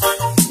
Bye.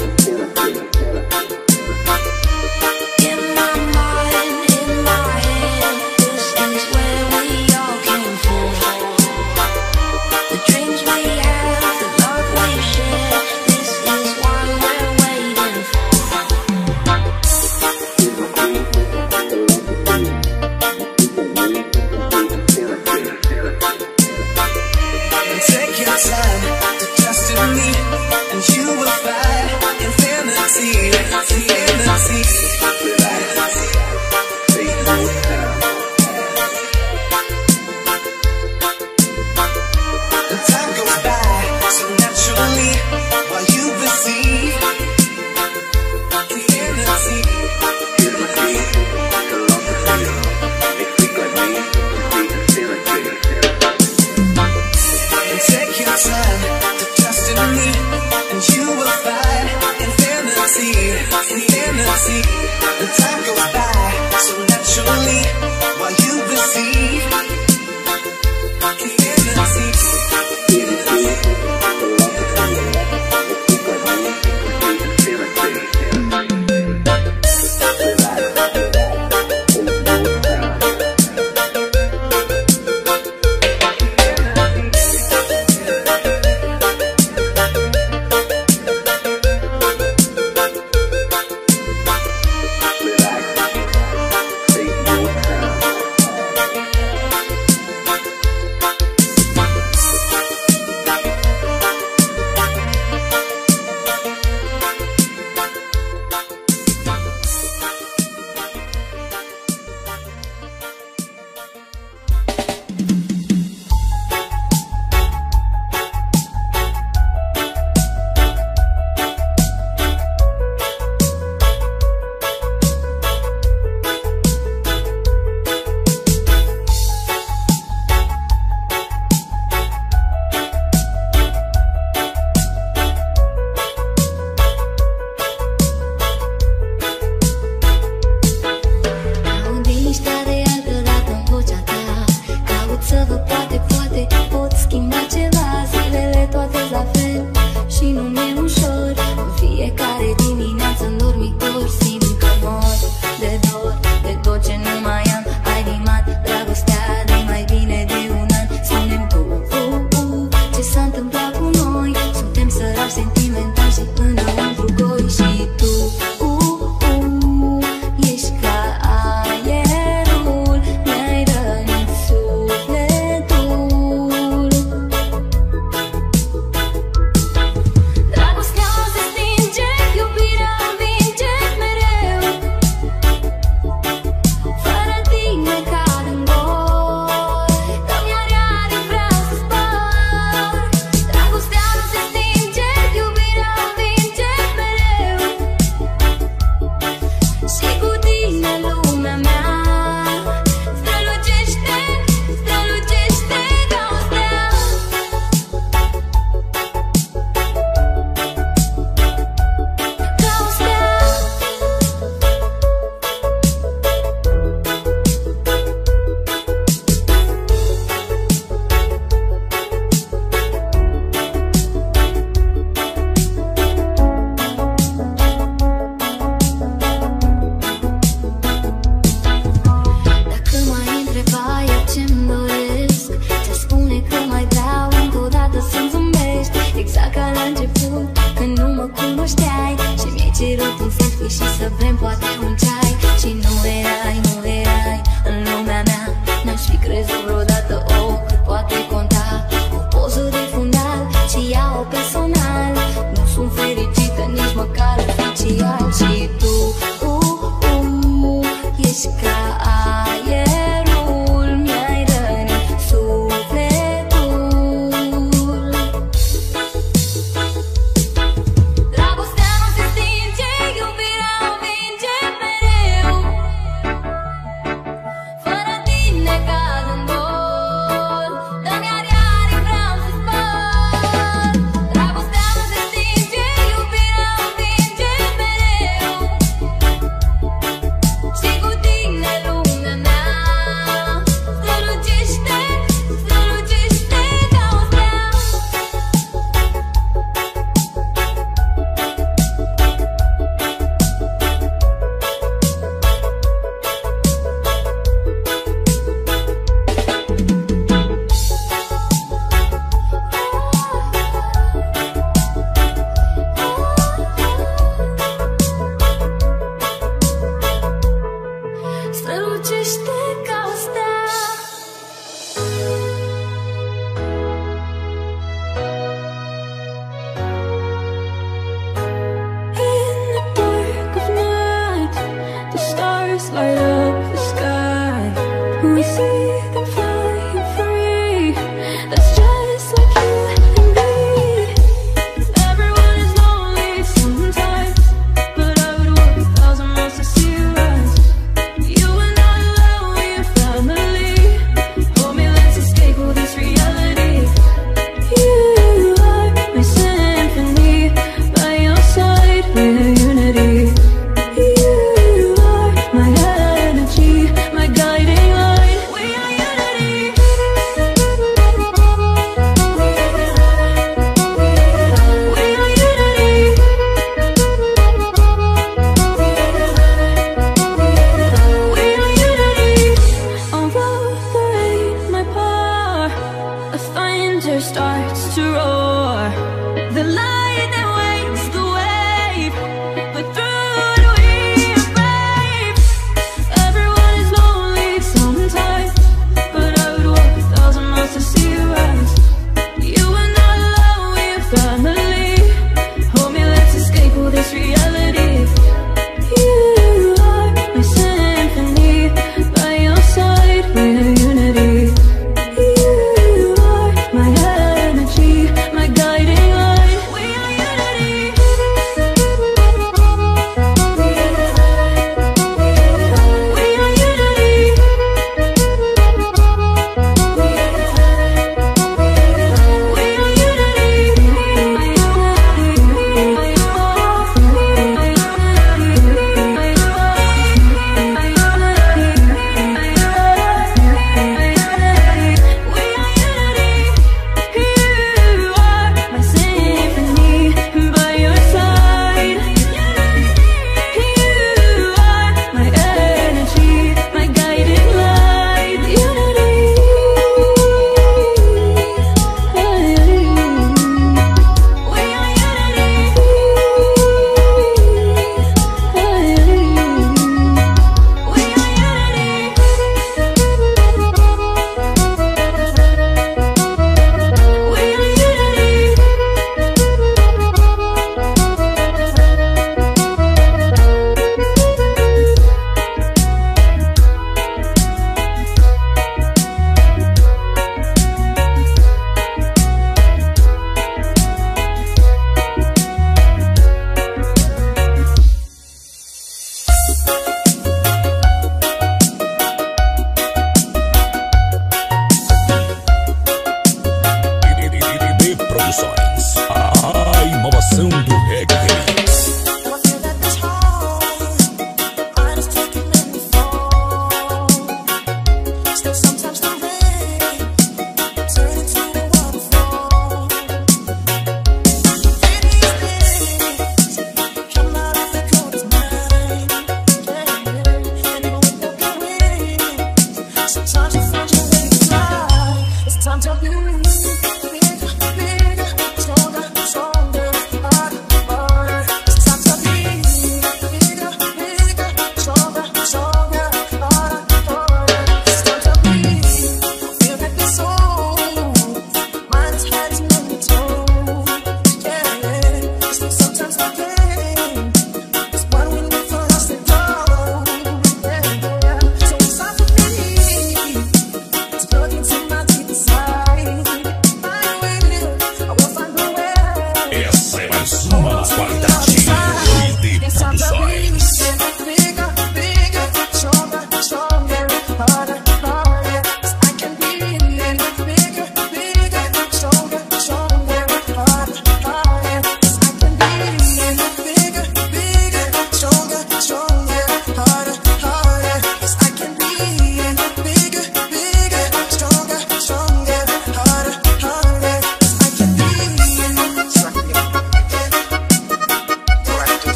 In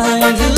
I